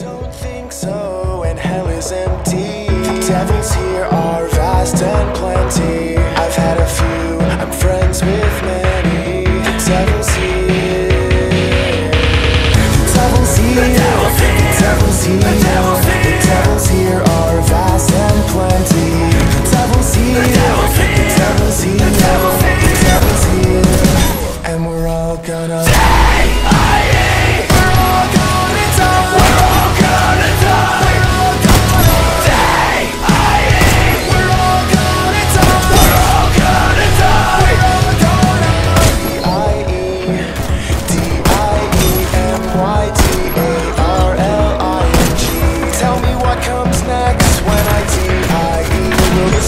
don't think so, and hell is empty. the Devils here are vast and plenty.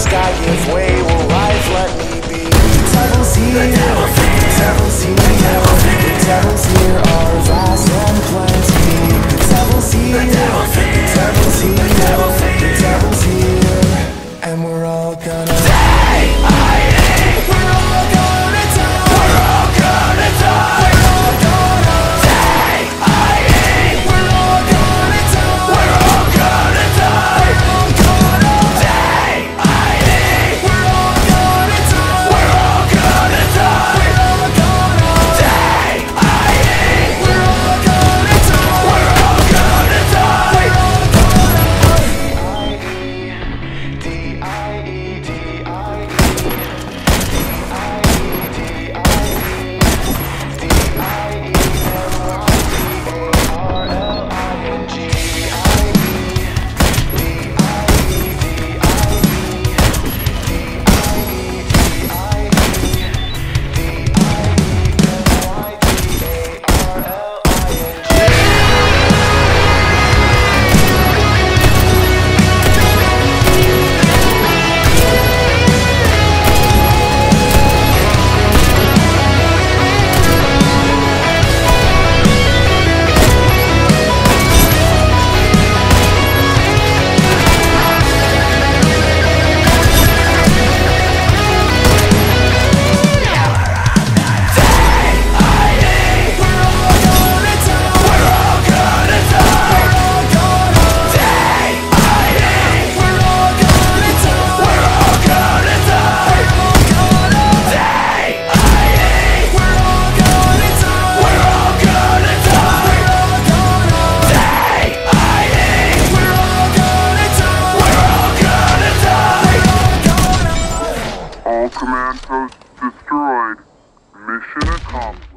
sky is Outpost destroyed. Mission accomplished.